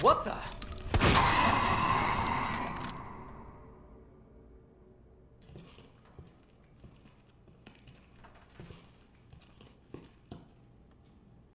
What the?